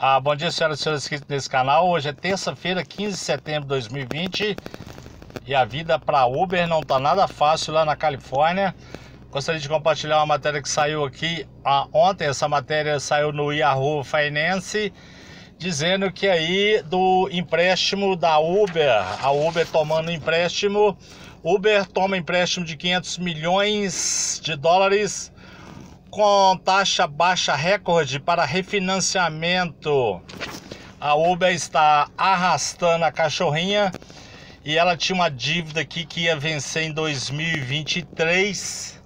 Ah, bom dia, senhoras e senhores inscritos nesse canal. Hoje é terça-feira, 15 de setembro de 2020 e a vida para Uber não tá nada fácil lá na Califórnia. Gostaria de compartilhar uma matéria que saiu aqui ah, ontem. Essa matéria saiu no Yahoo Finance, dizendo que aí do empréstimo da Uber, a Uber tomando empréstimo, Uber toma empréstimo de 500 milhões de dólares com taxa baixa recorde para refinanciamento. A Uber está arrastando a cachorrinha e ela tinha uma dívida aqui que ia vencer em 2023.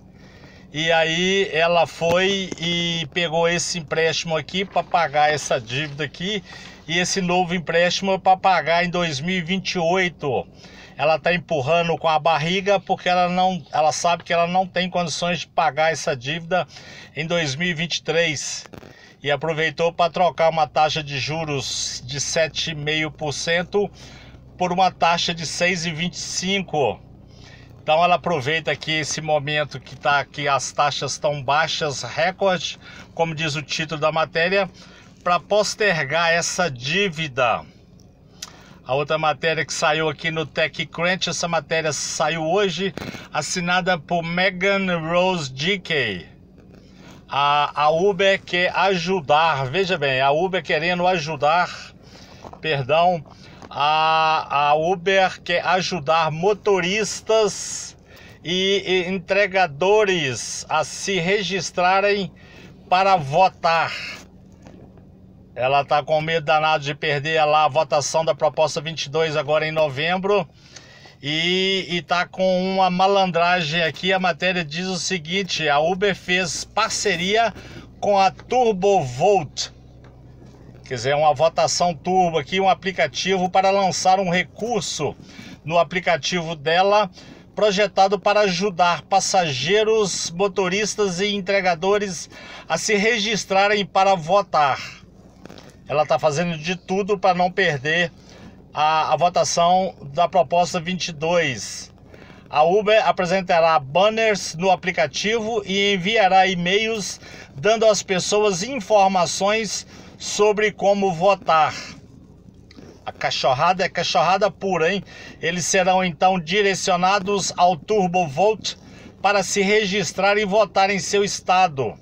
E aí ela foi e pegou esse empréstimo aqui para pagar essa dívida aqui e esse novo empréstimo para pagar em 2028 ela está empurrando com a barriga porque ela não, ela sabe que ela não tem condições de pagar essa dívida em 2023 e aproveitou para trocar uma taxa de juros de 7,5% por uma taxa de 6,25. Então ela aproveita aqui esse momento que tá que as taxas estão baixas, recorde, como diz o título da matéria, para postergar essa dívida. A outra matéria que saiu aqui no TechCrunch, essa matéria saiu hoje, assinada por Megan Rose Dickey. A, a Uber quer ajudar, veja bem, a Uber querendo ajudar, perdão, a, a Uber quer ajudar motoristas e, e entregadores a se registrarem para votar. Ela está com medo danado de perder lá a votação da proposta 22 agora em novembro. E está com uma malandragem aqui. A matéria diz o seguinte: a Uber fez parceria com a TurboVote. Quer dizer, uma votação turbo aqui, um aplicativo para lançar um recurso no aplicativo dela projetado para ajudar passageiros, motoristas e entregadores a se registrarem para votar ela está fazendo de tudo para não perder a, a votação da proposta 22. A Uber apresentará banners no aplicativo e enviará e-mails dando às pessoas informações sobre como votar. A cachorrada é cachorrada pura, hein? Eles serão então direcionados ao Turbo para se registrar e votar em seu estado.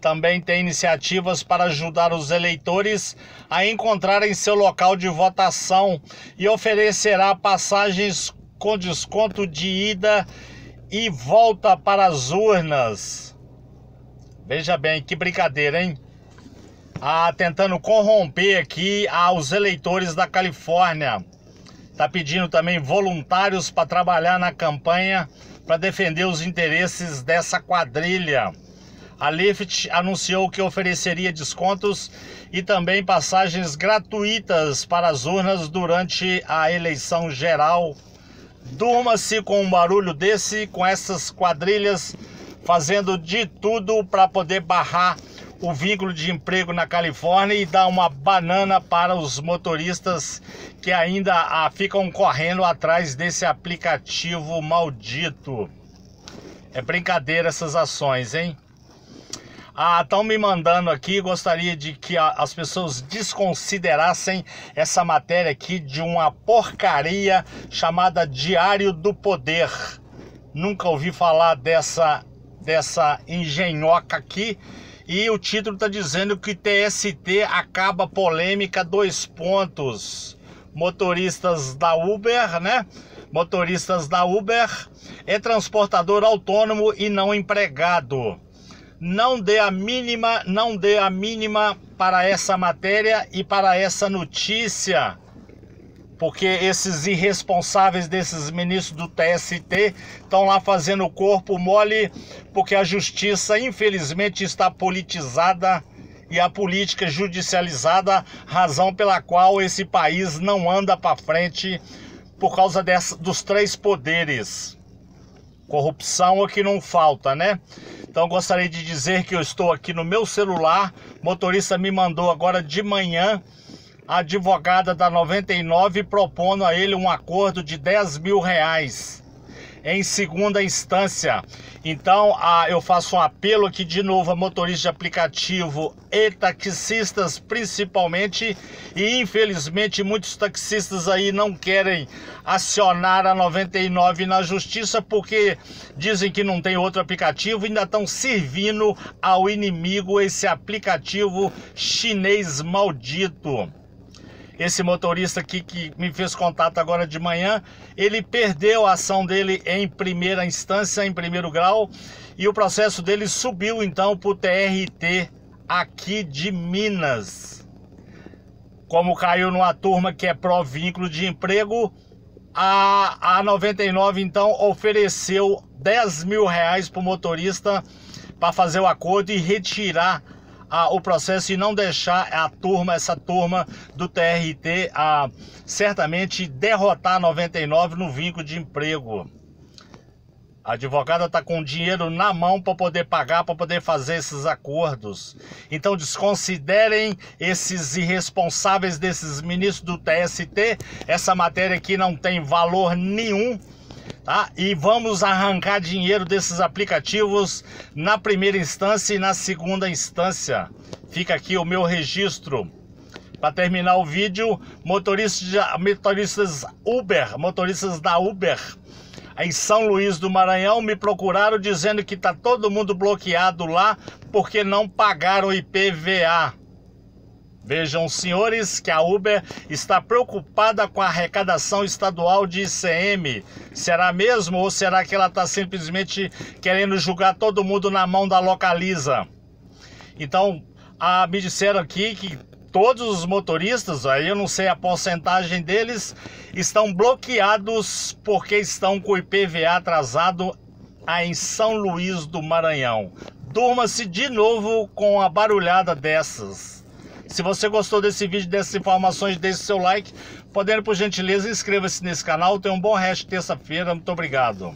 Também tem iniciativas para ajudar os eleitores a encontrarem seu local de votação e oferecerá passagens com desconto de ida e volta para as urnas. Veja bem, que brincadeira, hein? Ah, tentando corromper aqui aos eleitores da Califórnia. Tá pedindo também voluntários para trabalhar na campanha para defender os interesses dessa quadrilha. A Lyft anunciou que ofereceria descontos e também passagens gratuitas para as urnas durante a eleição geral. Durma-se com um barulho desse, com essas quadrilhas fazendo de tudo para poder barrar o vínculo de emprego na Califórnia e dar uma banana para os motoristas que ainda ah, ficam correndo atrás desse aplicativo maldito. É brincadeira essas ações, hein? Ah, estão me mandando aqui, gostaria de que a, as pessoas desconsiderassem essa matéria aqui de uma porcaria chamada Diário do Poder. Nunca ouvi falar dessa, dessa engenhoca aqui. E o título está dizendo que TST acaba polêmica dois pontos. Motoristas da Uber, né? Motoristas da Uber é transportador autônomo e não empregado não dê a mínima, não dê a mínima para essa matéria e para essa notícia, porque esses irresponsáveis desses ministros do TST estão lá fazendo o corpo mole, porque a justiça infelizmente está politizada e a política judicializada, razão pela qual esse país não anda para frente por causa dessa, dos três poderes. Corrupção é que não falta, né? Então gostaria de dizer que eu estou aqui no meu celular. O motorista me mandou agora de manhã a advogada da 99 propondo a ele um acordo de 10 mil reais. Em segunda instância. Então, ah, eu faço um apelo aqui de novo a motoristas de aplicativo e taxistas principalmente, e infelizmente muitos taxistas aí não querem acionar a 99 na justiça porque dizem que não tem outro aplicativo e ainda estão servindo ao inimigo esse aplicativo chinês maldito esse motorista aqui que me fez contato agora de manhã, ele perdeu a ação dele em primeira instância, em primeiro grau, e o processo dele subiu então para o TRT aqui de Minas. Como caiu numa turma que é pró-vínculo de emprego, a, a 99 então ofereceu 10 mil reais para o motorista para fazer o acordo e retirar a, o processo e não deixar a turma, essa turma do TRT, a, certamente derrotar 99 no vínculo de emprego. A advogada está com dinheiro na mão para poder pagar, para poder fazer esses acordos. Então desconsiderem esses irresponsáveis desses ministros do TST. Essa matéria aqui não tem valor nenhum tá? E vamos arrancar dinheiro desses aplicativos na primeira instância e na segunda instância. Fica aqui o meu registro. Para terminar o vídeo, motoristas, Uber, motoristas da Uber em São Luís do Maranhão me procuraram dizendo que está todo mundo bloqueado lá porque não pagaram IPVA. Vejam, senhores, que a Uber está preocupada com a arrecadação estadual de ICM. Será mesmo ou será que ela está simplesmente querendo julgar todo mundo na mão da Localiza? Então, a, me disseram aqui que todos os motoristas, aí eu não sei a porcentagem deles, estão bloqueados porque estão com o IPVA atrasado em São Luís do Maranhão. Durma-se de novo com a barulhada dessas. Se você gostou desse vídeo, dessas informações, deixe seu like. Podendo, por gentileza, inscreva-se nesse canal. Tenha um bom resto de terça-feira. Muito obrigado.